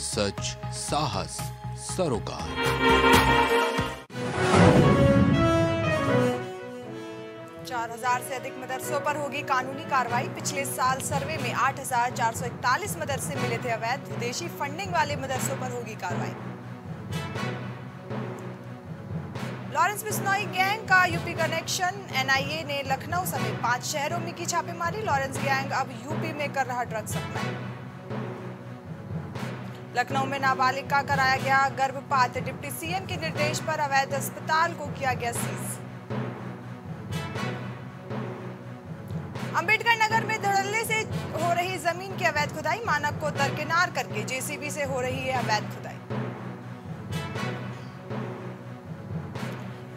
सच साहस सरोकार। चार हज़ार से अधिक मदरसों पर होगी कानूनी कार्रवाई। पिछले साल सर्वे में 8,441 मदरसे मिले थे अवैध। विदेशी फंडिंग वाले मदरसों पर होगी कार्रवाई। लॉरेंस बिश्नोई गैंग का यूपी कनेक्शन। एनआईए ने लखनऊ समेत पाँच शहरों में की छापेमारी। लॉरेंस गैंग अब यूपी में कर रहा ड्रग सप्लाई। लखनऊ में नाबालिग का कराया गया गर्भपात। डिप्टी सीएम के निर्देश पर अवैध अस्पताल को किया गया सीज। अंबेडकर नगर में धड़ल्ले से हो रही ज़मीन की अवैध खुदाई मानक को दरकिनार करके जेसीबी से हो रही है अवैध खुदाई।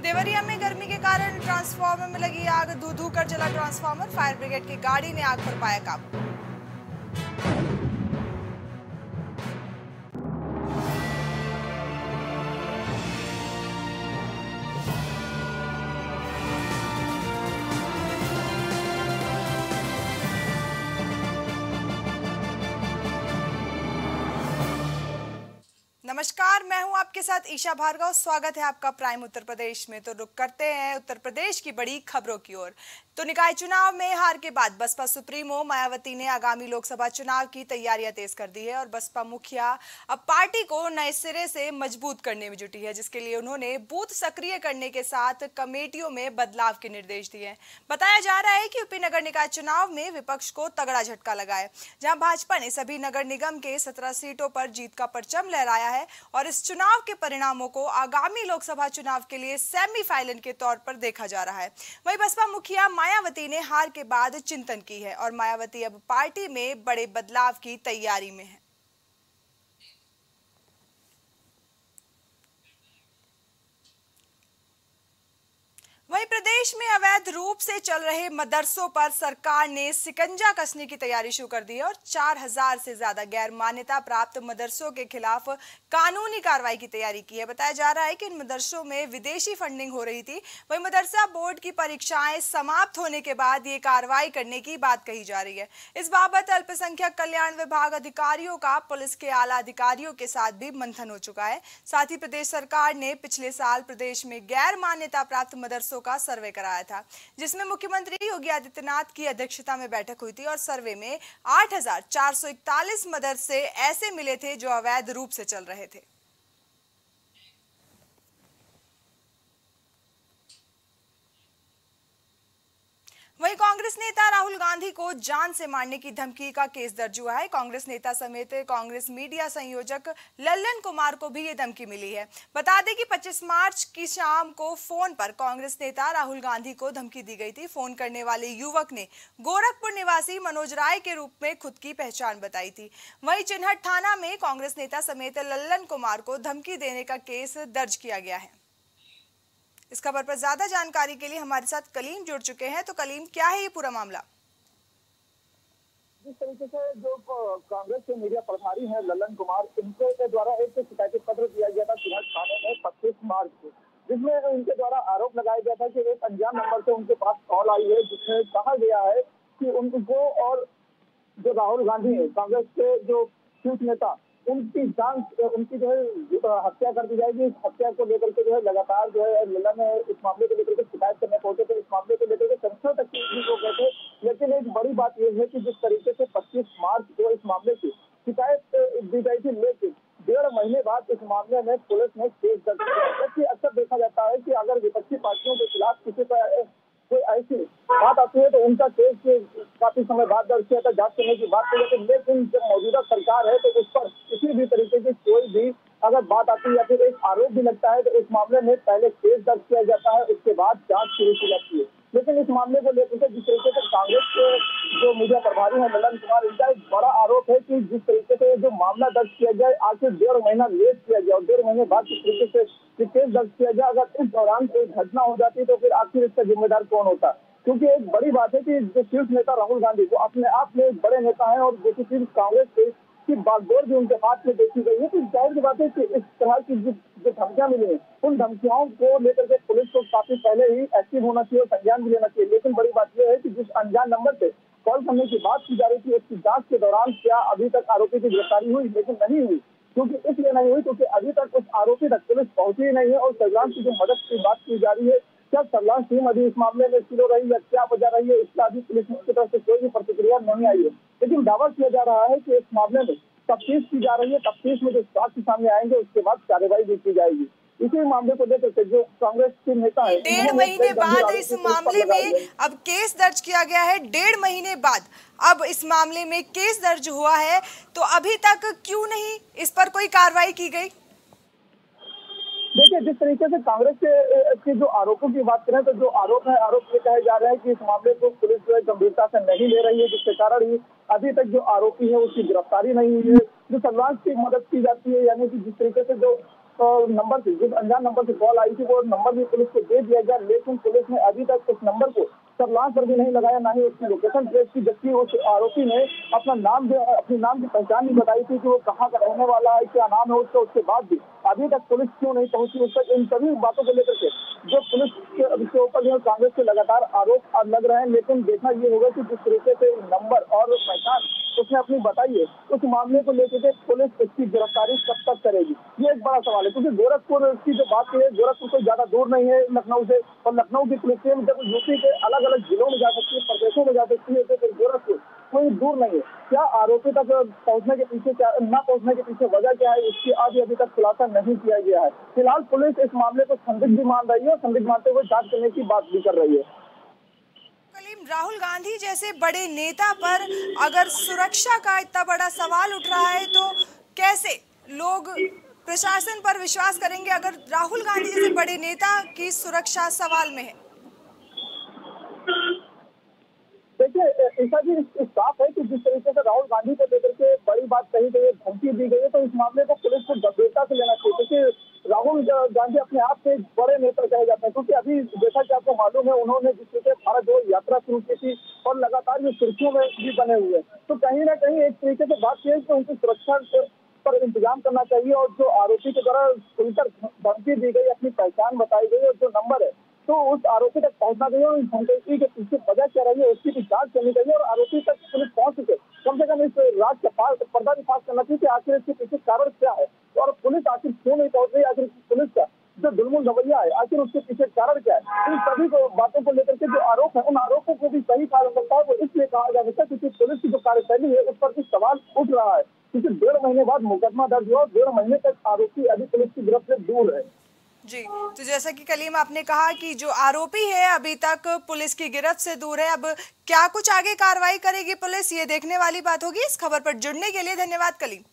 देवरिया में गर्मी के कारण ट्रांसफार्मर में लगी आग धू धू कर जला ट्रांसफार्मर। फायर ब्रिगेड की गाड़ी ने आग पर पाया काबू। नमस्कार, मैं हूँ आपके साथ ईशा भार्गव। स्वागत है आपका प्राइम उत्तर प्रदेश में। तो रुक करते हैं उत्तर प्रदेश की बड़ी खबरों की ओर। तो निकाय चुनाव में हार के बाद बसपा सुप्रीमो, मायावती ने आगामी लोकसभा चुनाव की तैयारियाँ तेज कर दी है और बसपा मुखिया अब पार्टी को नए सिरे से मज़बूत करने में जुटी है, जिसके लिए उन्होंने बूथ सक्रिय करने के साथ कमेटियों में बदलाव के निर्देश दिए हैं। बताया जा रहा है कि यूपी नगर निकाय चुनाव में विपक्ष को तगड़ा झटका लगा है, जहाँ भाजपा ने सभी नगर निगम के सत्रह सीटों पर जीत का परचम लहराया है और इस चुनाव के परिणामों को आगामी लोकसभा चुनाव के लिए सेमीफाइनल के तौर पर देखा जा रहा है। वहीं बसपा मुखिया मायावती ने हार के बाद चिंतन की है और मायावती अब पार्टी में बड़े बदलाव की तैयारी में है। वहीं प्रदेश में अवैध रूप से चल रहे मदरसों पर सरकार ने सिकंजा कसने की तैयारी शुरू कर दी है और 4000 से ज़्यादा गैर मान्यता प्राप्त मदरसों के खिलाफ कानूनी कार्रवाई की तैयारी की है। बताया जा रहा है कि इन मदरसों में विदेशी फंडिंग हो रही थी। वही मदरसा बोर्ड की परीक्षाएँ समाप्त होने के बाद ये कार्रवाई करने की बात कही जा रही है। इस बाबत अल्पसंख्यक कल्याण विभाग अधिकारियों का पुलिस के आला अधिकारियों के साथ भी मंथन हो चुका है। साथ ही प्रदेश सरकार ने पिछले साल प्रदेश में गैर मान्यता प्राप्त मदरसों का सर्वे कराया था जिसमें मुख्यमंत्री योगी आदित्यनाथ की अध्यक्षता में बैठक हुई थी और सर्वे में 8,441 मदरसे ऐसे मिले थे जो अवैध रूप से चल रहे थे वहीं कांग्रेस नेता राहुल गांधी को जान से मारने की धमकी का केस दर्ज हुआ है। कांग्रेस नेता समेत कांग्रेस मीडिया संयोजक लल्लन कुमार को भी ये धमकी मिली है। बता दें कि 25 मार्च की शाम को फ़ोन पर कांग्रेस नेता राहुल गांधी को धमकी दी गई थी। फ़ोन करने वाले युवक ने गोरखपुर निवासी मनोज राय के रूप में खुद की पहचान बताई थी। वही चिन्हट थाना में कांग्रेस नेता समेत लल्लन कुमार को धमकी देने का केस दर्ज किया गया है। इस खबर पर ज़्यादा जानकारी के लिए हमारे साथ कलीम जुड़ चुके हैं। तो कलीम, क्या है ये पूरा मामला? जिस तरीके से जो कांग्रेस के मीडिया प्रभारी हैं ललन कुमार इनके द्वारा एक शिकायती पत्र दिया गया था सिरहट थाने में पच्चीस मार्च को, जिसमें उनके द्वारा आरोप लगाया गया था कि एक अनजान नंबर से उनके पास कॉल आई है, जिसमें कहा गया है कि उनको और जो राहुल गांधी है, कांग्रेस के जो शीर्ष नेता उनकी जान उनकी जो है हत्या कर दी जाएगी। इस हत्या को लेकर के जो है, लगातार जो है ललन ने इस मामले को लेकर के शिकायत करने पहुँचे थे। इस मामले को लेकर के संसद तक की हो गए थे। लेकिन एक बड़ी बात यह है कि जिस तरीके से 25 मार्च को इस मामले की शिकायत दी गई थी, लेकिन डेढ़ महीने बाद इस मामले में पुलिस ने केस दर्ज किया। जबकि अक्सर देखा जाता है कि अगर विपक्षी पार्टियों के खिलाफ किसी का कोई ऐसी बात आती है तो उनका केस काफ़ी समय बाद दर्ज किया था। जाँच करने की बात की जाती लेकिन जब मौजूदा सरकार है तो उस पर किसी भी तरीके की कोई भी अगर बात आती है या फिर एक आरोप भी लगता है तो इस मामले में पहले केस दर्ज किया जाता है। उसके बाद जाँच शुरू की जाती है। लेकिन इस मामले को लेकर के जिस तरीके से कांग्रेस के जो मीडिया प्रभारी हैं ललन कुमार, इनका एक बड़ा आरोप है कि जिस तरीके से जो मामला दर्ज किया जाए आखिर डेढ़ महीना लेट किया गया और डेढ़ महीने बाद जिस तरीके से केस दर्ज किया जाए, अगर इस दौरान कोई घटना हो जाती तो फिर आखिर इसका जिम्मेदार कौन होता? क्योंकि एक बड़ी बात है कि जो शीर्ष नेता राहुल गांधी को अपने आप में एक बड़े नेता है और जो कि सिर्फ़ कांग्रेस के की बागडोर भी उनके हाथ में देखी गई है। तो ज़ाहिर की बात है कि इस तरह की जो जो धमकियाँ मिली हैं उन धमकियों को लेकर के पुलिस को काफ़ी पहले ही एक्टिव होना चाहिए और संज्ञान भी लेना चाहिए। लेकिन बड़ी बात यह है कि जिस अनजान नंबर से कॉल करने की बात की जा रही थी, उसकी जाँच के दौरान क्या अभी तक आरोपी की गिरफ्तारी हुई, लेकिन नहीं हुई। क्योंकि इसलिए नहीं हुई, क्योंकि अभी तक उस आरोपी तक पुलिस पहुँची ही नहीं है और सर्विलांस की जो मदद की बात की जा रही है, क्या सर्विलांस टीम अभी इस मामले में शुरू रही है क्या वजह रही है, इसका अभी पुलिस की तरफ़ से कोई भी प्रतिक्रिया नहीं आई है। लेकिन दावा किया जा रहा है कि इस मामले में तफ्तीश की जा रही है, तफ्तीश में जो साक्ष्य सामने आएँगे, उसके बाद कार्रवाई भी की जाएगी। इसी मामले को लेकर जो कांग्रेस के नेता है डेढ़ महीने बाद इस मामले में अब केस दर्ज किया गया है डेढ़ महीने बाद। अब इस मामले में केस दर्ज हुआ है तो अभी तक क्यों नहीं इस पर कोई कार्रवाई की गई? देखिए जिस तरीके से कांग्रेस के, के जो आरोपों की बात करें तो जो आरोप है आरोप ये कहे जा रहे हैं कि इस मामले को पुलिस जो है गंभीरता से नहीं ले रही है जिसके कारण ही अभी तक जो आरोपी है उसकी गिरफ्तारी नहीं हुई है। जो सर्वांश की मदद की जाती है यानी कि जिस तरीके से जो नंबर से, जिस अनजान नंबर से कॉल आई थी, वो नंबर भी पुलिस को दे दिया गया, लेकिन पुलिस ने अभी तक उस नंबर को सर्विलांस पर भी नहीं लगाया, ना ही उसकी लोकेशन ट्रेस की, जबकि उस आरोपी ने अपना नाम अपनी नाम की पहचान नहीं बताई थी कि वो कहाँ का रहने वाला है, क्या नाम है उसका, उसके बाद भी। अभी तक पुलिस क्यों नहीं पहुँची उस तक, इन सभी बातों को लेकर के जो पुलिस के ऊपर जो कांग्रेस के लगातार आरोप लग रहे हैं, लेकिन देखना ये होगा कि जिस तरीके से नंबर और पहचान उसने अपनी बताई है, उस मामले को लेकर के पुलिस इसकी गिरफ्तारी कब तक करेगी? ये एक बड़ा सवाल है, क्योंकि गोरखपुर की जो बात की है, गोरखपुर कोई ज़्यादा दूर नहीं है, लखनऊ से, और लखनऊ की पुलिस टीम जब यूपी के अलग अलग जिलों में जा सकती है, प्रदेशों में जा सकती है फिर गोरखपुर, कोई दूर नहीं है। क्या आरोपी तक पहुँचने के पीछे क्या, न पहुँचने के पीछे वजह क्या है? इसकी आज अभी तक खुलासा नहीं किया गया है। फ़िलहाल पुलिस इस मामले को संदिग्ध मान रही है और संदिग्ध मानते हुए जाँच करने की बात भी कर रही है। राहुल गांधी जैसे बड़े नेता पर अगर सुरक्षा का इतना बड़ा सवाल उठ रहा है तो कैसे लोग प्रशासन पर विश्वास करेंगे? अगर राहुल गांधी जैसे बड़े नेता की सुरक्षा सवाल में है। देखिए ऐसा भी साफ़ है कि जिस तरीके से राहुल गांधी को लेकर के बड़ी बात कही गई है, धमकी दी गई है तो इस मामले को पुलिस को गंभीरता से लेना चाहिए। क्योंकि राहुल गांधी अपने आप से बड़े नेता कहे जाते हैं, क्योंकि अभी जैसा कि आपको मालूम है, उन्होंने जिस तरीके भारत जो यात्रा शुरू की थी और लगातार ये सुर्खियों में भी बने हुए हैं। तो कहीं ना कहीं एक तरीके से बात यह है कि उनकी सुरक्षा पर इंतज़ाम करना चाहिए और जो आरोपी के द्वारा खुलकर धमकी दी गई, अपनी पहचान बताई गई और जो नंबर है तो उस आरोपी तक पहुँचना चाहिए और धमकी के पीछे वजह क्या रही है? उसकी भी जाँच करनी चाहिए और आरोपी तक पुलिस पहुँच सके कम से कम इस राज का पर्दा भी फाश करना चाहिए कि आखिर इसके पीछे कारण क्या है और पुलिस आखिर क्यों नहीं पहुँच रही? आखिर पुलिस का जो दुलमुल रवैया है, आखिर उसके पीछे कारण क्या है? इन सभी को बातों को लेकर के जो आरोप है, उन आरोपों को भी सही कहा जा सकता है वो इसलिए कहा जा सकता है क्योंकि पुलिस की जो कार्यशैली है, उस पर भी सवाल उठ रहा है। क्योंकि डेढ़ महीने बाद मुकदमा दर्ज हुआ डेढ़ महीने तक आरोपी अभी पुलिस की गिरफ्त से दूर है। जी तो जैसा कि कलीम आपने कहा कि जो आरोपी है अभी तक पुलिस की गिरफ्त से दूर है, अब क्या कुछ आगे कार्रवाई करेगी पुलिस, ये देखने वाली बात होगी इस खबर पर जुड़ने के लिए धन्यवाद कलीम।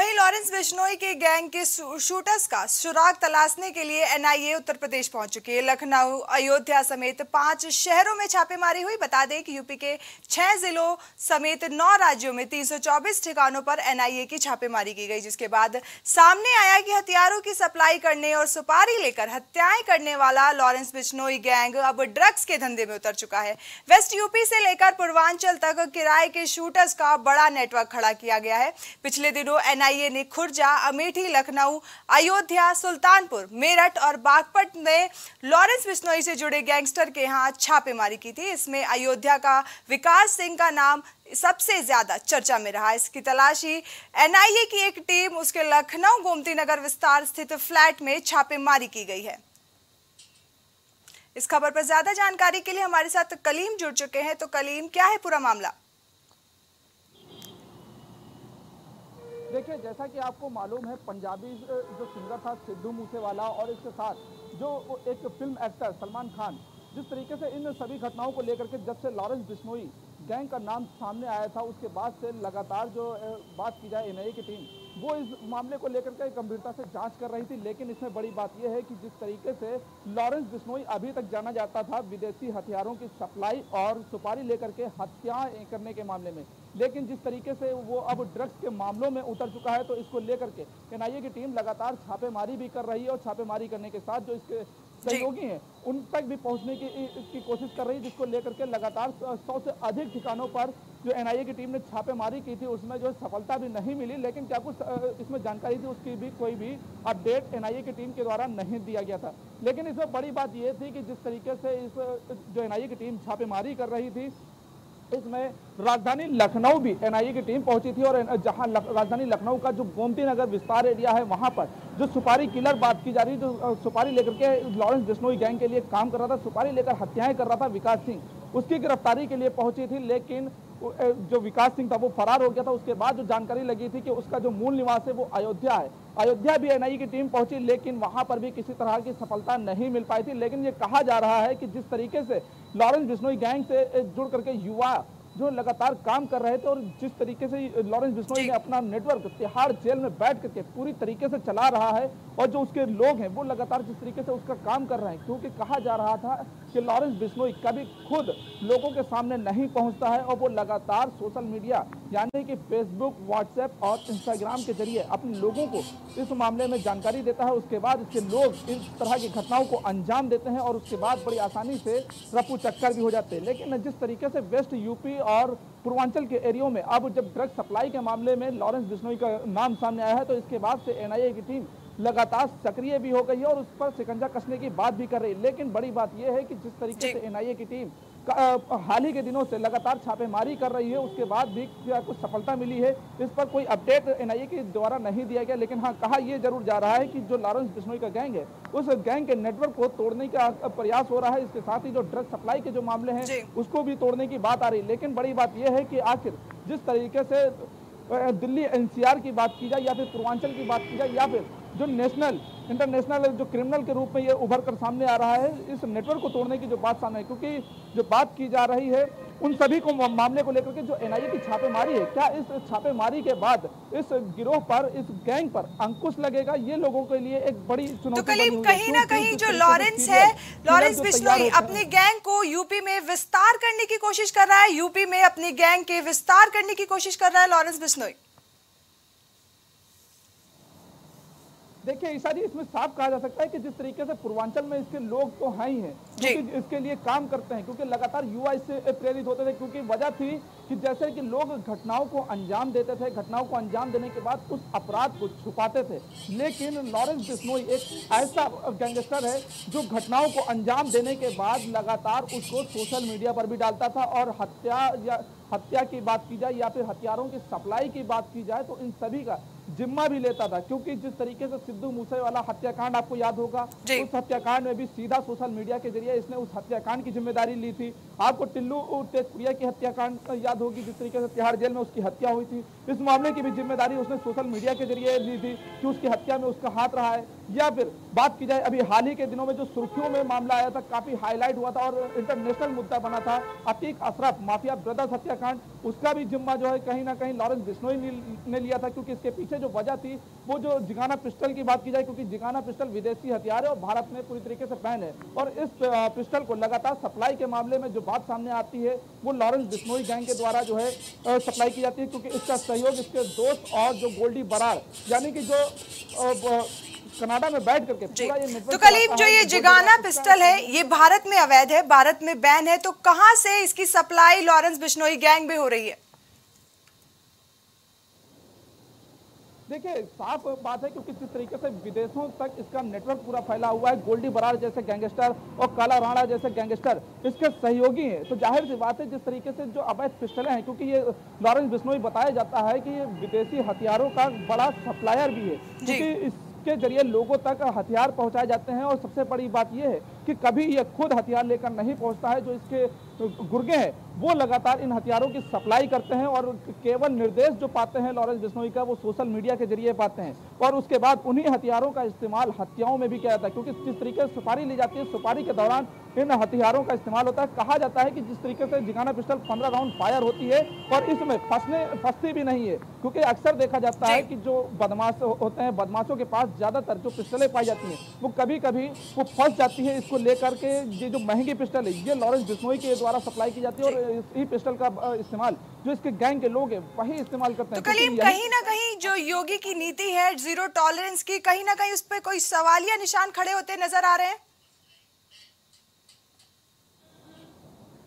वहीं लॉरेंस बिश्नोई के गैंग के शूटर्स का सुराग तलाशने के लिए एनआईए उत्तर प्रदेश पहुँच चुकी है। लखनऊ, अयोध्या समेत पाँच शहरों में छापेमारी हुई। बता दें कि यूपी के छह जिलों समेत नौ राज्यों में 324 ठिकानों पर एनआईए की छापेमारी की गई, जिसके बाद सामने आया कि हथियारों की सप्लाई करने और सुपारी लेकर हत्याएँ करने वाला लॉरेंस बिश्नोई गैंग अब ड्रग्स के धंधे में उतर चुका है। वेस्ट यूपी से लेकर पूर्वांचल तक किराए के शूटर्स का बड़ा नेटवर्क खड़ा किया गया है। पिछले दिनों एनआईए ने खुर्जा अमेठी, लखनऊ, अयोध्या, सुल्तानपुर, मेरठ और बागपत में लॉरेंस बिश्नोई से जुड़े गैंगस्टर के यहाँ छापेमारी की थी। इसमें अयोध्या का विकास सिंह का नाम सबसे ज़्यादा चर्चा में रहा। इसकी तलाशी एनआईए की एक टीम, उसके लखनऊ गोमती नगर विस्तार स्थित फ्लैट में छापेमारी की गई है। इस खबर पर ज़्यादा जानकारी के लिए हमारे साथ कलीम जुड़ चुके हैं। तो कलीम, क्या है पूरा मामला? देखिए, जैसा कि आपको मालूम है, पंजाबी जो सिंगर था सिद्धू मूसेवाला और इसके साथ जो एक फ़िल्म एक्टर सलमान खान, जिस तरीके से इन सभी घटनाओं को लेकर के जब से लॉरेंस बिश्नोई गैंग का नाम सामने आया था, उसके बाद से लगातार जो बात की जाए एनआईए की टीम वो इस मामले को लेकर के गंभीरता से जाँच कर रही थी। लेकिन इसमें बड़ी बात यह है कि जिस तरीके से लॉरेंस बिश्नोई अभी तक जाना जाता था विदेशी हथियारों की सप्लाई और सुपारी लेकर के हत्या करने के मामले में लेकिन जिस तरीके से वो अब ड्रग्स के मामलों में उतर चुका है तो इसको लेकर के एनआईए की टीम लगातार छापेमारी भी कर रही है और छापेमारी करने के साथ जो इसके सहयोगी हैं उन तक भी पहुँचने की, की कोशिश कर रही है जिसको लेकर के लगातार सौ से अधिक ठिकानों पर जो एनआईए की टीम ने छापेमारी की थी उसमें जो सफलता भी नहीं मिली लेकिन क्या कुछ इसमें जानकारी थी उसकी भी कोई भी अपडेट एनआईए की टीम के द्वारा नहीं दिया गया था। लेकिन इसमें बड़ी बात यह थी कि जिस तरीके से इस जो एनआईए की टीम छापेमारी कर रही थी इसमें राजधानी लखनऊ भी एनआईए की टीम पहुँची थी और जहाँ राजधानी लखनऊ का जो गोमती नगर विस्तार एरिया है, वहाँ पर जो सुपारी किलर बात की जा रही है जो सुपारी लेकर के लॉरेंस बिश्नोई गैंग के लिए काम कर रहा था, सुपारी लेकर हत्याएँ कर रहा था विकास सिंह, उसकी गिरफ्तारी के लिए पहुँची थी, लेकिन जो विकास सिंह था, वो फरार हो गया था। उसके बाद जो जानकारी लगी थी कि उसका जो मूल निवास है, वो अयोध्या है। अयोध्या भी एनआईए की टीम पहुँची, लेकिन वहाँ पर भी किसी तरह की सफलता नहीं मिल पाई थी। लेकिन ये कहा जा रहा है कि जिस तरीके से लॉरेंस बिश्नोई गैंग से जुड़ करके युवा जो लगातार काम कर रहे थे और जिस तरीके से लॉरेंस बिश्नोई ने अपना नेटवर्क तिहाड़ जेल में बैठ करके पूरी तरीके से चला रहा है और जो उसके लोग हैं वो लगातार जिस तरीके से उसका काम कर रहे हैं क्योंकि कहा जा रहा था कि लॉरेंस बिश्नोई कभी खुद लोगों के सामने नहीं पहुँचता है और वो लगातार सोशल मीडिया यानी कि फेसबुक व्हाट्सएप और इंस्टाग्राम के ज़रिए अपने लोगों को इस मामले में जानकारी देता है। उसके बाद इसके लोग इस तरह की घटनाओं को अंजाम देते हैं और उसके बाद बड़ी आसानी से रफू चक्कर भी हो जाते हैं। लेकिन जिस तरीके से वेस्ट यूपी और पूर्वांचल के एरियो में। अब जब ड्रग सप्लाई के मामले में लॉरेंस बिश्नोई का नाम सामने आया है तो इसके बाद से एनआईए की टीम लगातार सक्रिय भी हो गई है और उस पर शिकंजा कसने की बात भी कर रही है। लेकिन बड़ी बात यह है कि जिस तरीके से एनआईए की टीम हाल ही के दिनों से लगातार छापेमारी कर रही है। उसके बाद भी क्या कुछ सफलता मिली है इस पर कोई अपडेट एनआईए के द्वारा नहीं दिया गया। लेकिन हाँ कहा यह ज़रूर जा रहा है कि जो लॉरेंस बिश्नोई का गैंग है उस गैंग के नेटवर्क को तोड़ने का प्रयास हो रहा है। इसके साथ ही जो ड्रग सप्लाई के जो मामले हैं उसको भी तोड़ने की बात आ रही है। लेकिन बड़ी बात यह है कि आखिर जिस तरीके से दिल्ली एनसीआर की बात की जाए या फिर पूर्वांचल की बात की जाए या फिर जो नेशनल इंटरनेशनल जो क्रिमिनल के रूप में ये उभर कर सामने आ रहा है इस नेटवर्क को तोड़ने की जो बात सामने है क्योंकि जो बात की जा रही है उन सभी को मामले को लेकर के जो एनआईए की छापेमारी है क्या इस छापेमारी के बाद इस गिरोह पर इस गैंग पर अंकुश लगेगा? ये लोगों के लिए एक बड़ी चुनौती तो कहीं ना कहीं जो लॉरेंस है लॉरेंस बिश्नोई अपनी गैंग को यूपी में विस्तार करने की कोशिश कर रहा है यूपी में अपनी गैंग के विस्तार करने की कोशिश कर रहा है लॉरेंस बिश्नोई देखिए ईशा जी इसमें साफ़ कहा जा सकता है कि जिस तरीके से पूर्वांचल में इसके लोग तो हैं ही हैं क्योंकि इसके लिए काम करते हैं क्योंकि लगातार युवा इससे प्रेरित होते थे क्योंकि वजह थी कि जैसे कि लोग घटनाओं को अंजाम देते थे घटनाओं को अंजाम देने के बाद उस अपराध को छुपाते थे। लेकिन लॉरेंस बिश्नोई एक ऐसा गैंगस्टर है जो घटनाओं को अंजाम देने के बाद लगातार उसको सोशल मीडिया पर भी डालता था और हत्या या हत्या की बात की जाए या फिर हथियारों की सप्लाई की बात की जाए तो इन सभी का जिम्मा भी लेता था। क्योंकि जिस तरीके से सिद्धू मूसे वाला हत्याकांड आपको याद होगा उस हत्याकांड में भी सीधा सोशल मीडिया के ज़रिए इसने उस हत्याकांड की ज़िम्मेदारी ली थी। आपको टिल्लू तेजपुरिया की हत्याकांड याद होगी जिस तरीके से तिहाड़ जेल में उसकी हत्या हुई थी। इस मामले की भी ज़िम्मेदारी उसने सोशल मीडिया के ज़रिए ली थी कि उसकी हत्या में उसका हाथ रहा है। या फिर बात की जाए, अभी हाल ही के दिनों में जो सुर्खियों में मामला आया था, काफ़ी हाईलाइट हुआ था और इंटरनेशनल मुद्दा बना था। अतीक अशरफ, माफिया ब्रदर्स हत्याकांड, उसका भी जिम्मा जो है कहीं ना कहीं लॉरेंस बिश्नोई ने लिया था, क्योंकि इसके पीछे जो वजह थी, वो जो जिगाना पिस्टल की बात की जाए, क्योंकि जिगाना पिस्टल विदेशी हथियार है और भारत में पूरी तरीके से बैन है। और इस पिस्टल को लगातार सप्लाई के मामले में जो बात सामने आती है, वो लॉरेंस बिश्नोई गैंग के द्वारा जो है सप्लाई की जाती है, क्योंकि इसका सहयोग इसके दोस्त और जो गोल्डी बराड़ यानी कि जो कनाडा में बैठ करके पूरा ये तो कलीम जो ये जिगाना पिस्टल है ये भारत में अवैध है भारत में बैन है तो कहाँ से इसकी सप्लाई लॉरेंस बिश्नोई गैंग में हो रही है? देखिए साफ़ बात है क्योंकि जिस तरीके से विदेशों तक इसका नेटवर्क पूरा फैला हुआ है गोल्डी बरार जैसे गैंगस्टर और काला राणा जैसे गैंगस्टर इसके सहयोगी हैं। तो ज़ाहिर सी बात है जिस तरीके से जो अवैध पिस्टलें हैं क्योंकि ये लॉरेंस बिश्नोई बताया जाता है कि ये विदेशी हथियारों का बड़ा सप्लायर भी है क्योंकि इसके ज़रिए लोगों तक हथियार पहुँचाए जाते हैं और सबसे बड़ी बात यह है कि कभी ये खुद हथियार लेकर नहीं पहुँचता है जो इसके गुर्गे हैं वो लगातार इन हथियारों की सप्लाई करते हैं और केवल निर्देश जो पाते हैं लॉरेंस बिश्नोई का वो सोशल मीडिया के ज़रिए पाते हैं। और उसके बाद उन्हीं हथियारों का इस्तेमाल हत्याओं में भी किया जाता है क्योंकि जिस तरीके से सुपारी ली जाती है सुपारी के दौरान इन हथियारों का इस्तेमाल होता है। कहा जाता है कि जिस तरीके से जिगाना पिस्टल पंद्रह राउंड फायर होती है और इसमें फंसने फंसती भी नहीं है क्योंकि अक्सर देखा जाता है कि जो बदमाश होते हैं बदमाशों के पास ज़्यादातर जो पिस्टलें पाई जाती हैं वो कभी कभी वो फंस जाती है इसको लेकर के ये जो महँगी पिस्टल है ये लॉरेंस बिस्नोई के द्वारा सप्लाई की जाती है और इसी पिस्टल का इस्तेमाल जो इसके गैंग के लोग हैं वही इस्तेमाल करते हैं। तो कलीम कहीं ना कहीं जो योगी की नीति है ज़ीरो टॉलरेंस की कहीं ना कहीं उस पर कोई सवाल या निशान खड़े होते नज़र आ रहे हैं?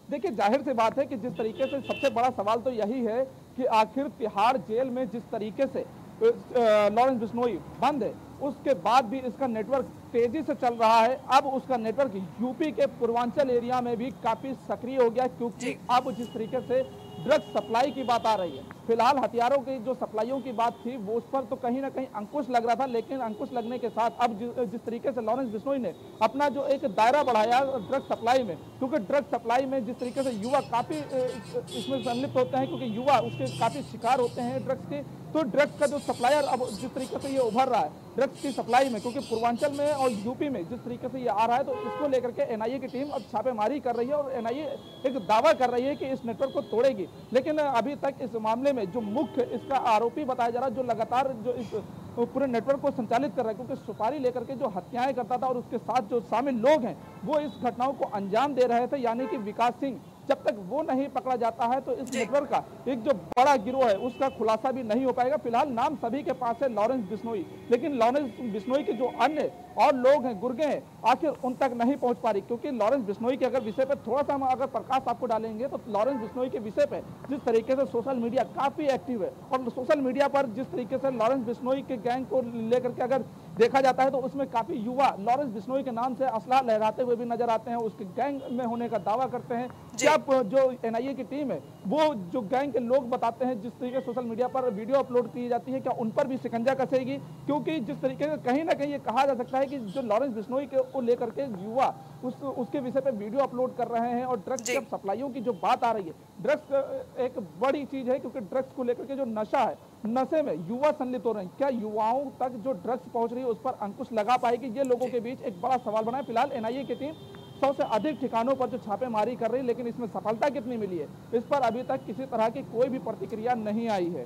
देखिए ज़ाहिर सी बात है कि जिस तरीके से सबसे बड़ा सवाल तो यही है कि आखिर तिहाड़ जेल में जिस तरीके से लॉरेंस बिश्नोई बंद है। उसके बाद भी इसका नेटवर्क तेज़ी से चल रहा है। अब उसका नेटवर्क यूपी के पूर्वांचल एरिया में भी काफ़ी सक्रिय हो गया क्योंकि अब जिस तरीके से ड्रग्स सप्लाई की बात आ रही है फ़िलहाल हथियारों की जो सप्लाइयों की बात थी वो उस पर तो कहीं ना कहीं अंकुश लग रहा था लेकिन अंकुश लगने के साथ अब जि, जिस तरीके से लॉरेंस बिश्नोई ने अपना जो एक दायरा बढ़ाया ड्रग्स सप्लाई में क्योंकि ड्रग्स सप्लाई में जिस तरीके से युवा काफ़ी इसमें सम्मिलित होते हैं क्योंकि युवा उसके काफ़ी शिकार होते हैं ड्रग्स के तो ड्रग्स का जो सप्लायर अब जिस तरीके से ये उभर रहा है ड्रग्स की सप्लाई में, क्योंकि पूर्वांचल में और यूपी में जिस तरीके से ये आ रहा है तो इसको लेकर के एनआईए की टीम अब छापेमारी कर रही है और एनआईए एक दावा कर रही है कि इस नेटवर्क को तोड़ेगी। लेकिन अभी तक इस मामले में जो मुख्य इसका आरोपी बताया जा रहा है, जो लगातार जो इस पूरे नेटवर्क को संचालित कर रहा है क्योंकि सुपारी लेकर के जो हत्याएँ करता था और उसके साथ जो शामिल लोग हैं वो इस घटनाओं को अंजाम दे रहे थे यानी कि विकास सिंह। जब तक वो नहीं पकड़ा जाता है तो इस नेटवर्क का एक जो बड़ा गिरोह है उसका खुलासा भी नहीं हो पाएगा। फ़िलहाल नाम सभी के पास है लॉरेंस बिश्नोई। लेकिन लॉरेंस बिश्नोई के जो अन्य और लोग हैं गुर्गे हैं आखिर उन तक नहीं पहुँच पा रही क्योंकि लॉरेंस बिश्नोई के अगर विषय पर थोड़ा सा हम अगर प्रकाश आपको डालेंगे तो लॉरेंस बिश्नोई के विषय पर जिस तरीके से सोशल मीडिया काफ़ी एक्टिव है और सोशल मीडिया पर जिस तरीके से लॉरेंस बिश्नोई के गैंग को लेकर के अगर देखा जाता है तो उसमें काफ़ी युवा लॉरेंस बिश्नोई के नाम से असला लहराते हुए भी नज़र आते हैं। उसके गैंग में होने का दावा करते हैं जब जो। एनआईए की टीम है वो जो गैंग के लोग बताते हैं जिस तरीके सोशल मीडिया पर वीडियो अपलोड की जाती है क्या उन पर भी शिकंजा कसेगी? क्योंकि जिस तरीके से कहीं ना कहीं ये कहा जा सकता है कि जो लॉरेंस बिश्नोई के को लेकर के युवा उस उसके विषय पर वीडियो अपलोड कर रहे हैं और ड्रग्स की सप्लाइयों की जो बात आ रही है ड्रग्स एक बड़ी चीज़ है क्योंकि ड्रग्स को लेकर के जो नशा है नशे में युवा संलित हो रहे हैं। क्या युवाओं तक जो ड्रग्स पहुँच रही है, उस पर अंकुश लगा पाएगी ये लोगों के बीच एक बड़ा सवाल बना है? फ़िलहाल एनआईए की टीम सौ से अधिक ठिकानों पर जो छापेमारी कर रही है, लेकिन इसमें सफलता कितनी मिली है? इस पर अभी तक किसी तरह की कोई भी प्रतिक्रिया नहीं आई है।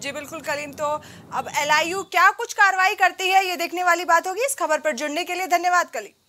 जी, बिल्कुल कलीम तो अब एलआईयू क्या कुछ कार्रवाई करती है, ये देखने वाली बात होगी। इस खबर पर जुड़ने के लिए धन्यवाद, कलीम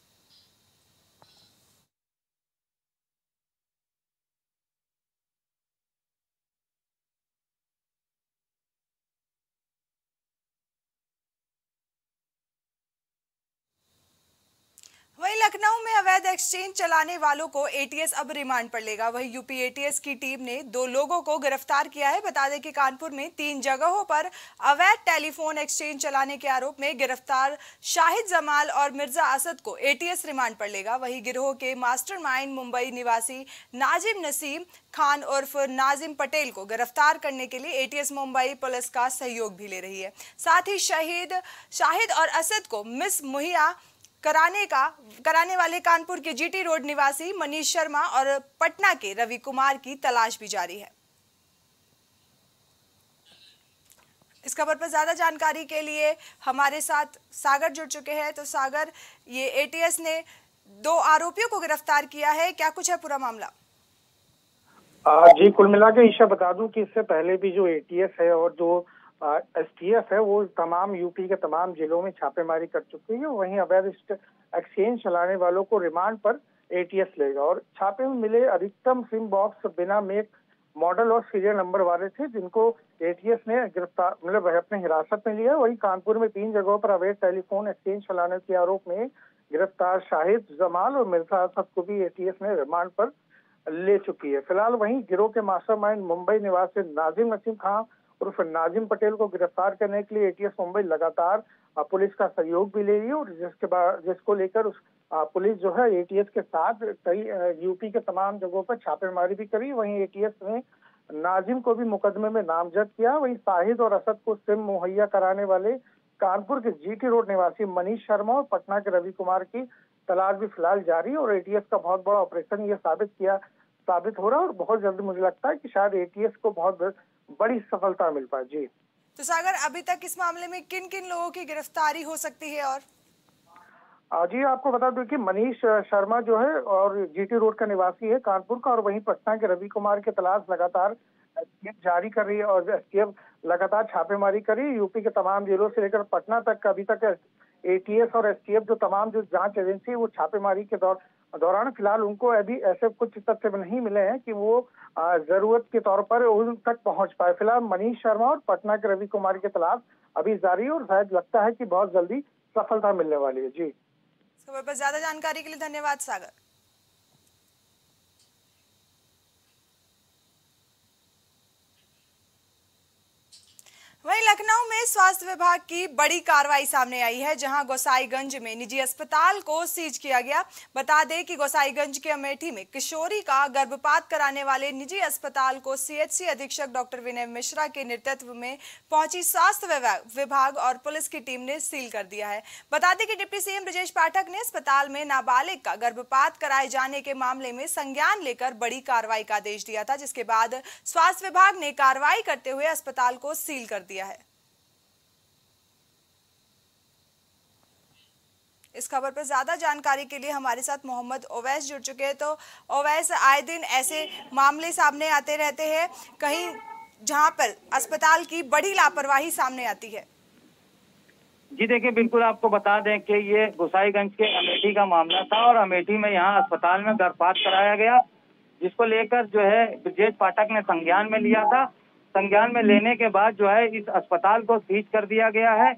वहीं लखनऊ में अवैध एक्सचेंज चलाने वालों को एटीएस अब रिमांड पर लेगा। वहीं यूपी एटीएस की टीम ने दो लोगों को गिरफ़्तार किया है। बता दें कि कानपुर में तीन जगहों पर अवैध टेलीफोन एक्सचेंज चलाने के आरोप में गिरफ़्तार शाहिद जमाल और मिर्ज़ा असद को एटीएस रिमांड पर लेगा। वहीं गिरोह के मास्टरमाइंड मुंबई निवासी नाजिम नसीम खान उर्फ़ नाजिम पटेल को गिरफ़्तार करने के लिए एटीएस मुंबई पुलिस का सहयोग भी ले रही है। साथ ही शहीद, शाहिद और असद को मिस मुहिया कराने का, कराने वाले कानपुर के जीटी रोड निवासी मनीष शर्मा और पटना के रवि कुमार की तलाश भी जारी है। इस खबर पर ज़्यादा जानकारी के लिए हमारे साथ सागर जुड़ चुके हैं। तो सागर, ये एटीएस ने दो आरोपियों को गिरफ़्तार किया है। क्या कुछ है पूरा मामला? जी, कुल मिला के ईशा बता दूँ कि इससे पहले भी जो एटीएस है और जो एसटीएफ है, वो तमाम यूपी के तमाम जिलों में छापेमारी कर चुकी है। वहीं अवैध एक्सचेंज चलाने वालों को रिमांड पर एटीएस लेगा। और छापे में मिले अधिकतम सिम बॉक्स बिना मेक मॉडल और सीरियल नंबर वाले थे, जिनको एटीएस ने गिरफ़्तार मतलब अपने हिरासत में लिया। वहीं कानपुर में तीन जगहों पर अवैध टेलीफोन एक्सचेंज चलाने के आरोप में गिरफ़्तार शाहिद जमाल और मिर्ज़ा असद को भी एटीएस ने रिमांड पर ले चुकी है। फ़िलहाल वहीं गिरोह के मास्टरमाइंड मुंबई निवासी नाजिम नसीम खान उर्फ़ नाजिम पटेल को गिरफ़्तार करने के लिए एटीएस मुंबई लगातार पुलिस का सहयोग भी ले रही है और जिसके बाद, जिसको लेकर उस पुलिस जो है एटीएस के साथ कई यूपी के तमाम जगहों पर छापेमारी भी करी। वहीं एटीएस ने नाजिम को भी मुकदमे में नामजद किया। वहीं साहिद और असद को सिम मुहैया कराने वाले कानपुर के जीटी रोड निवासी मनीष शर्मा और पटना के रवि कुमार की तलाश भी फ़िलहाल जारी और एटीएस का बहुत बड़ा ऑपरेशन ये साबित किया, साबित हो रहा है और बहुत जल्द मुझे लगता है कि शायद एटीएस को बहुत बड़ी सफलता मिल पाए। जी। तो सागर अभी तक इस मामले में किन किन लोगों की गिरफ्तारी हो सकती है और? जी आपको बता दूँ कि मनीष शर्मा जो है और जीटी रोड का निवासी है कानपुर का और वहीं पटना के रवि कुमार की तलाश लगातार जारी कर रही है और एसटीएफ लगातार छापेमारी कर रही है। यूपी के तमाम जिलों से लेकर पटना तक अभी तक एटीएस और एसटीएफ जो तमाम जो जाँच एजेंसी है वो छापेमारी के दौर दौरान फ़िलहाल उनको अभी ऐसे कुछ तथ्य नहीं मिले हैं कि वो ज़रूरत के तौर पर उन तक पहुँच पाए। फ़िलहाल मनीष शर्मा और पटना के रवि कुमार की तलाश अभी जारी और शायद लगता है कि बहुत जल्दी सफलता मिलने वाली है। जी। खबर पर ज़्यादा जानकारी के लिए धन्यवाद, सागर। वहीं लखनऊ में स्वास्थ्य विभाग की बड़ी कार्रवाई सामने आई है, जहाँ गोसाईगंज में निजी अस्पताल को सीज किया गया। बता दें कि गोसाईगंज के अमेठी में किशोरी का गर्भपात कराने वाले निजी अस्पताल को सीएचसी अधीक्षक डॉक्टर विनय मिश्रा के नेतृत्व में पहुँची स्वास्थ्य विभाग और पुलिस की टीम ने सील कर दिया है। बता दें कि डिप्टी सीएम ब्रजेश पाठक ने अस्पताल में नाबालिग का गर्भपात कराए जाने के मामले में संज्ञान लेकर बड़ी कार्रवाई का आदेश दिया था, जिसके बाद स्वास्थ्य विभाग ने कार्रवाई करते हुए अस्पताल को सील कर दिया। दिया है। इस खबर पर ज़्यादा जानकारी के लिए हमारे साथ मोहम्मद ओवैस जुड़ चुके हैं। तो ओवैस, आए दिन ऐसे मामले सामने आते रहते हैं, कहीं जहाँ पर अस्पताल की बड़ी लापरवाही सामने आती है। जी देखिए, बिल्कुल आपको बता दें कि ये गोसाईगंज के अमेठी का मामला था और अमेठी में यहाँ अस्पताल में गर्भपात कराया गया, जिसको लेकर जो है ब्रजेश पाठक ने संज्ञान में लिया था। संज्ञान में लेने के बाद जो है, इस अस्पताल को सीज कर दिया गया है।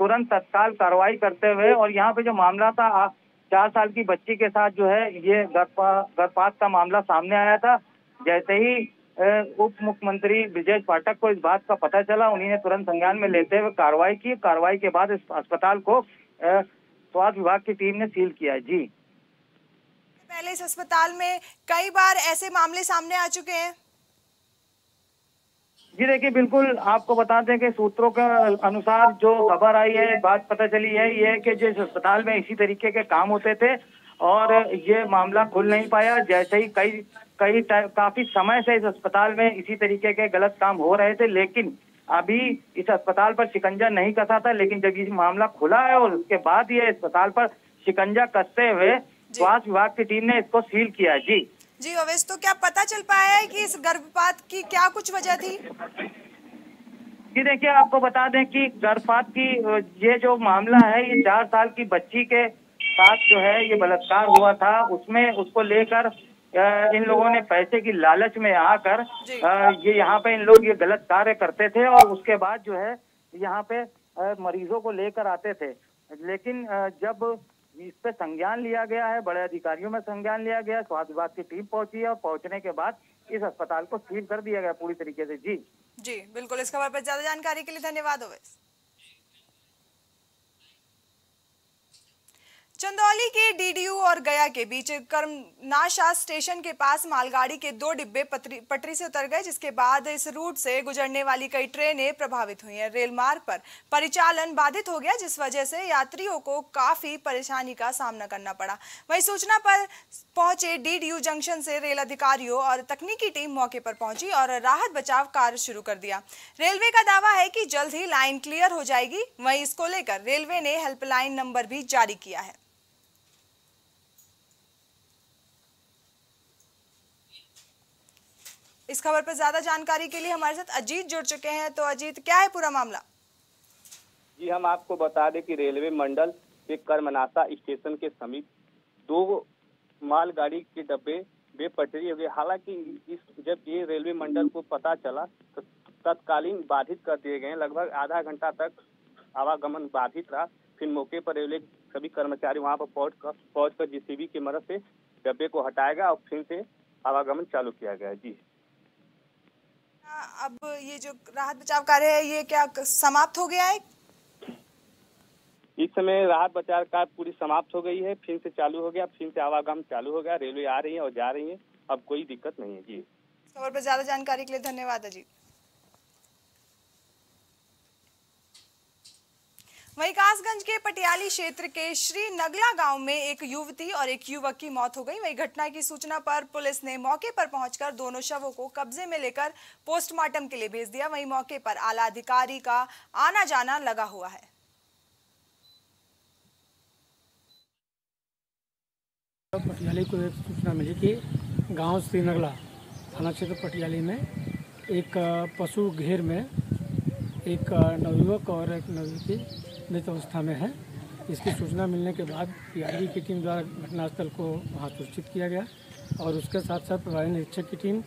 तुरंत तत्काल कार्रवाई करते हुए और यहाँ पे जो मामला था चार साल की बच्ची के साथ जो है, ये गर्भपात का मामला सामने आया था। जैसे ही उप मुख्यमंत्री ब्रजेश पाठक को इस बात का पता चला, उन्हीं ने तुरंत संज्ञान में लेते हुए कार्रवाई की। कार्रवाई के बाद इस अस्पताल को स्वास्थ्य विभाग की टीम ने सील किया है। जी। पहले इस अस्पताल में कई बार ऐसे मामले सामने आ चुके हैं। जी देखिए बिल्कुल आपको बता दें कि सूत्रों के अनुसार जो खबर आई है बात पता चली है ये कि जिस अस्पताल में इसी तरीके के काम होते थे और ये मामला खुल नहीं पाया। जैसे ही कई कई काफ़ी समय से इस अस्पताल में इसी तरीके के गलत काम हो रहे थे लेकिन अभी इस अस्पताल पर शिकंजा नहीं कसा था लेकिन जब ये मामला खुला है और उसके बाद ये अस्पताल पर शिकंजा कसते हुए स्वास्थ्य विभाग की टीम ने इसको सील किया जी। जी अवैस तो क्या पता चल पाया है कि इस गर्भपात की क्या कुछ वजह थी? जी देखिए आपको बता दें कि गर्भपात की ये जो मामला है ये चार साल की बच्ची के साथ जो है ये बलात्कार हुआ था। उसमें उसको लेकर इन लोगों ने पैसे की लालच में आकर ये यहाँ पे इन लोग ये गलत कार्य करते थे और उसके बाद जो है यहाँ पे मरीजों को लेकर आते थे। लेकिन जब इस पे संज्ञान लिया गया है, बड़े अधिकारियों में संज्ञान लिया गया स्वास्थ्य विभाग की टीम पहुँची है और पहुँचने के बाद इस अस्पताल को सील कर दिया गया पूरी तरीके से। जी। जी, बिल्कुल इस खबर पर ज़्यादा जानकारी के लिए धन्यवाद, ओवैस। चंदौली के डीडीयू और गया के बीच कर्मनाशा स्टेशन के पास मालगाड़ी के दो डिब्बे पटरी से उतर गए, जिसके बाद इस रूट से गुजरने वाली कई ट्रेनें प्रभावित हुई हैं। रेल मार्ग पर परिचालन बाधित हो गया, जिस वजह से यात्रियों को काफ़ी परेशानी का सामना करना पड़ा। वहीं सूचना पर पहुँचे डीडीयू जंक्शन से रेल अधिकारियों और तकनीकी टीम मौके पर पहुँची और राहत बचाव कार्य शुरू कर दिया। रेलवे का दावा है कि जल्द ही लाइन क्लियर हो जाएगी। वहीं इसको लेकर रेलवे ने हेल्पलाइन नंबर भी जारी किया है। इस खबर पर ज़्यादा जानकारी के लिए हमारे साथ अजीत जुड़ चुके हैं। तो अजीत, क्या है पूरा मामला? जी, हम आपको बता दें कि रेलवे मंडल के कर्मनासा स्टेशन के समीप दो मालगाड़ी के डब्बे बेपटरी हो गए। हालाँकि इस, जब ये रेलवे मंडल को पता चला तो तत्कालीन बाधित कर दिए गए। लगभग आधा घंटा तक आवागमन बाधित रहा। फिर मौके पर रेलवे सभी कर्मचारी वहाँ पर पहुँच कर पहुँच कर जीसीबी की मदद से डब्बे को हटाया गया और फिर से आवागमन चालू किया गया। जी। अब ये जो राहत बचाव कार्य है ये क्या समाप्त हो गया है? इस समय राहत बचाव कार्य पूरी समाप्त हो गई है फिर से चालू हो गया फिर से आवागमन चालू हो गया रेलवे आ रही है और जा रही है अब कोई दिक्कत नहीं है। जी। खबर पर ज़्यादा जानकारी के लिए धन्यवाद अजीत। वहीं कासगंज के पटियाली क्षेत्र के श्री नगला गाँव में एक युवती और एक युवक की मौत हो गई। वहीं घटना की सूचना पर पुलिस ने मौके पर पहुंचकर दोनों शवों को कब्जे में लेकर पोस्टमार्टम के लिए भेज दिया। वहीं मौके पर आला अधिकारी का आना जाना लगा हुआ है। पटियाली को एक सूचना मिली कि गाँव श्रीनगला थाना क्षेत्र पटियाली में एक पशु घेर में एक नवयुवक और एक नवयुवती मृत अवस्था में है। इसकी सूचना मिलने के बाद पीआरडी की टीम द्वारा घटनास्थल को वहाँ सूचित किया गया और उसके साथ साथ प्रभारी निरीक्षक की टीम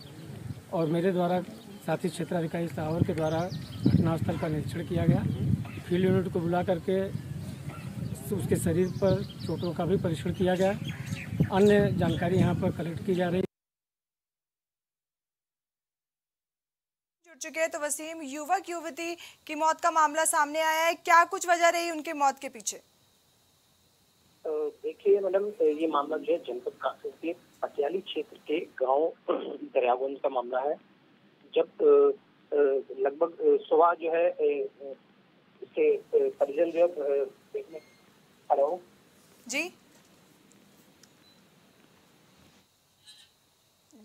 और मेरे द्वारा साथी क्षेत्राधिकारी सावर के द्वारा घटनास्थल का निरीक्षण किया गया। फ़ील्ड यूनिट को बुला करके उसके शरीर पर चोटों का भी परीक्षण किया गया। अन्य जानकारी यहाँ पर कलेक्ट की जा रही चुके हैं तो वसीम युवक युवती की मौत का मामला सामने आया है। क्या कुछ वजह रही उनके मौत के पीछे? देखिए मैडम ये मामला जो है जनपद कासर के पटियाली क्षेत्र के गाँव दरियागंज का मामला है। जब लगभग सुबह जो है इसके परिजन जो है हेलो? जी।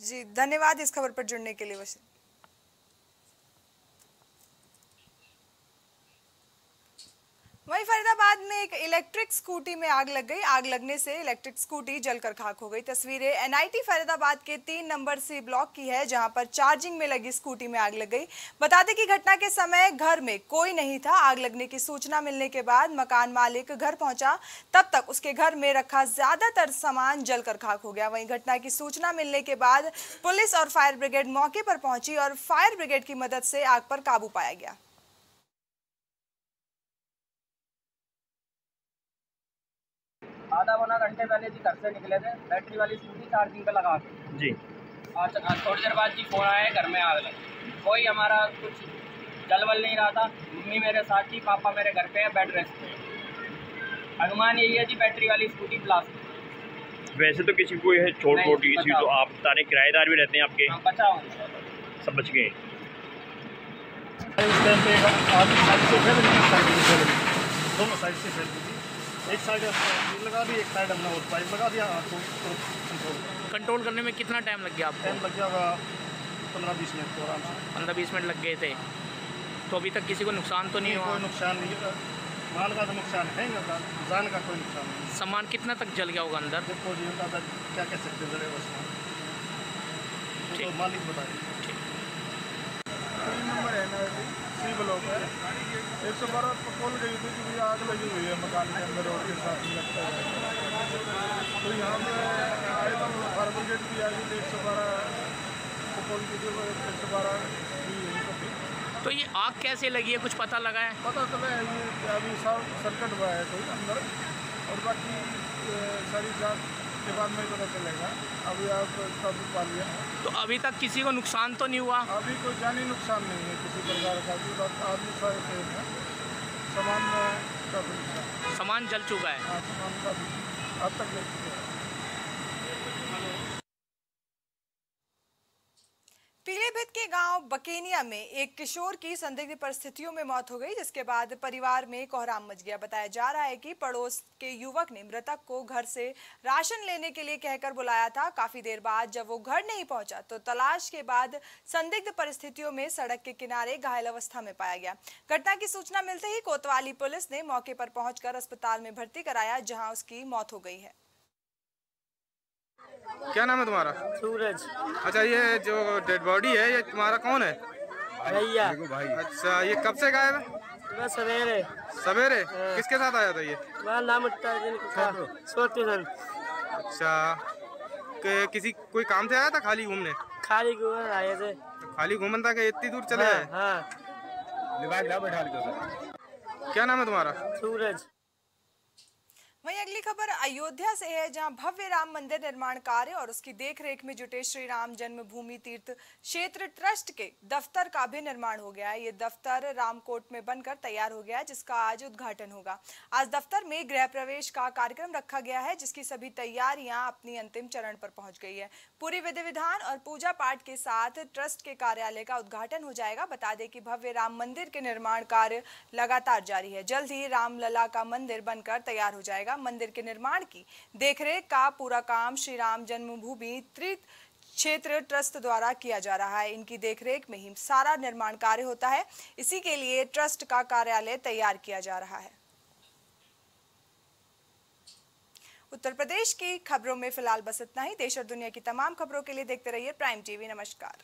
जी धन्यवाद इस खबर पर जुड़ने के लिए वैसे वहीं फरीदाबाद एक इलेक्ट्रिक स्कूटी में आग लग गई। आग लगने से इलेक्ट्रिक स्कूटी जलकर खाक हो गई। तस्वीरें एनआईटी फरीदाबाद के तीन नंबर सी ब्लॉक की है, जहाँ पर चार्जिंग में लगी स्कूटी में आग लग गई। बता दें कि घटना के समय घर में कोई नहीं था। आग लगने की सूचना मिलने के बाद मकान मालिक घर पहुँचा। तब तक उसके घर में रखा ज़्यादातर सामान जलकर खाक हो गया। वहीं घटना की सूचना मिलने के बाद पुलिस और फायर ब्रिगेड मौके पर पहुँची और फायर ब्रिगेड की मदद से आग पर काबू पाया गया। आधा पौना घंटे पहले जी घर से निकले थे बैटरी वाली स्कूटी चार्जिंग पे लगा के। जी। आज थोड़ी देर बाद जी फ़ोन आया घर में आग लगी कोई हमारा कुछ जल वल नहीं रहा था। मम्मी मेरे साथ थी पापा मेरे घर पे है बेड रेस्ट पे अनुमान यही है जी बैटरी वाली स्कूटी ब्लास्ट वैसे तो किसी को है छोट मोटी किसी तो आप सारे किराएदार भी रहते हैं आपके। हाँ बचा हूँ सब बच गए। रही रही दोनों साइड से फैल रही एक साइड लगा दी एक साइड हमने और पाइप लगा दिया हाथ को कंट्रोल कंट्रोल करने में कितना टाइम लग गया आपको? टाइम लग जाएगा पंद्रह बीस मिनट तो आराम से। पंद्रह बीस मिनट लग गए थे। तो अभी तक किसी को नुकसान तो नहीं हुआ? कोई नुकसान नहीं है माल का तो नुकसान है ही जान का कोई नुकसान नहीं। सामान कितना तक जल गया होगा अंदर? देखो जी अंदाज़ा क्या कह सकते हैं जरे उसमें। वो तो मालिक बताए नंबर है ना सी ब्लॉक है। एक सौ बारह कॉल गई थी कि भैया आग लगी हुई है मकान के अंदर और के साथ में लगता है तो यहाँ पे आए तो फायर ब्रिगेड भी आई थी एक सौ बारह को कॉल की थी एक सौ बारह भी यहीं पर थी तो ये आग कैसे लगी है? कुछ पता लगा है? पता चला है ये अभी सर्किट हुआ है कोई अंदर और बाकी सारी जाँच के बाद में पता चलेगा। अभी आप काबू पा लिया तो अभी तक किसी को नुकसान तो नहीं हुआ? अभी कोई जानी नुकसान नहीं है किसी प्रकार का भी बस आदमी सारे सेफ़ है। सामान में काफ़ी नुकसान। सामान जल चुका है। हाँ सामान काफ़ी। अब तक जल चुका है पीलीभीत के गाँव बकेनिया में एक किशोर की संदिग्ध परिस्थितियों में मौत हो गई, जिसके बाद परिवार में कोहराम मच गया। बताया जा रहा है कि पड़ोस के युवक ने मृतक को घर से राशन लेने के लिए कहकर बुलाया था। काफ़ी देर बाद जब वो घर नहीं पहुँचा तो तलाश के बाद संदिग्ध परिस्थितियों में सड़क के किनारे घायल अवस्था में पाया गया। घटना की सूचना मिलते ही कोतवाली पुलिस ने मौके पर पहुंचकर अस्पताल में भर्ती कराया, जहाँ उसकी मौत हो गई है। क्या नाम है तुम्हारा? सूरज। अच्छा ये जो डेड बॉडी है ये तुम्हारा कौन है? भैया। अच्छा ये कब से गायब है? सवेरे। सवेरे? किसके साथ आया था ये? है अच्छा। कि किसी कोई काम से आया था खाली घूमने? खाली घूमने आए थे। खाली घूमन था कि इतनी दूर चले आए? हाँ। क्या नाम है तुम्हारा? सूरज। वहीं अगली खबर, अयोध्या से है जहाँ भव्य राम मंदिर निर्माण कार्य और उसकी देखरेख में जुटे श्री राम जन्मभूमि तीर्थ क्षेत्र ट्रस्ट के दफ्तर का भी निर्माण हो गया है। ये दफ्तर रामकोट में बनकर तैयार हो गया है, जिसका आज उद्घाटन होगा। आज दफ्तर में गृह प्रवेश का कार्यक्रम रखा गया है, जिसकी सभी तैयारियाँ अपनी अंतिम चरण पर पहुँच गई है। पूरी विधि विधान और पूजा पाठ के साथ ट्रस्ट के कार्यालय का उद्घाटन हो जाएगा। बता दें कि भव्य राम मंदिर के निर्माण कार्य लगातार जारी है। जल्द ही रामलला का मंदिर बनकर तैयार हो जाएगा। मंदिर के निर्माण की देखरेख का पूरा काम श्री राम जन्मभूमि तीर्थ क्षेत्र ट्रस्ट द्वारा किया जा रहा है। इनकी देखरेख में ही सारा निर्माण कार्य होता है। इसी के लिए ट्रस्ट का कार्यालय तैयार किया जा रहा है। उत्तर प्रदेश की खबरों में फ़िलहाल बस इतना ही। देश और दुनिया की तमाम खबरों के लिए देखते रहिए प्राइम टीवी। नमस्कार।